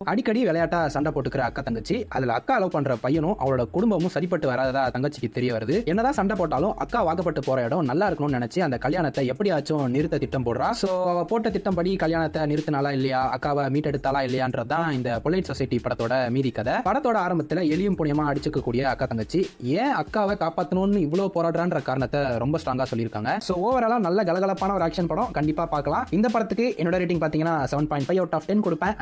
அடிக்கடி விளையாட்டா சண்டை போட்டுக்கிற அக்கா தங்கச்சி அதுல அக்கா அலோவ் பண்ற பையனும் அவளோட குடும்பமும் சரிப்பட்டு வராததா தங்கச்சிக்கு தெரிய வருது. என்னதான் சண்டை போட்டாலும் அக்கா வாக்கப்பட்டு போற இடம் நல்லா இருக்கணும்னு நினைச்சு அந்த கல்யாணத்தை எப்படியாச்சும் நிறுத்த திட்டம் போடுறா. சோ அவ போட்ட திட்டம் படி கல்யாணத்தை நிறுத்தினாலா இல்லையா? அக்காவை மீட்டெடுத்தாலா இல்லையான்றதுதான் இந்த பொலைட் சொசைட்டி படத்தோட மீதி கதை. படத்தோட ஆரம்பத்துல எளியும் புனியமா அடிச்சுக்கக்கூடிய அக்கா தங்கச்சி ஏன் அக்காவை காப்பாத்தணும்னு இவ்வளவு போராடுறான்ற காரணத்தை ரொம்ப ஸ்ட்ராங்கா சொல்லியிருக்காங்க. சோ ஓவராலா நல்ல கலகலப்பான ஒரு ஆக்ஷன் படம். கண்டிப்பா பார்க்கலாம். இந்த படத்துக்கு என்னோட ரேட்டிங் பாத்தீங்கன்னா seven point five out of ten கொடுப்பேன்.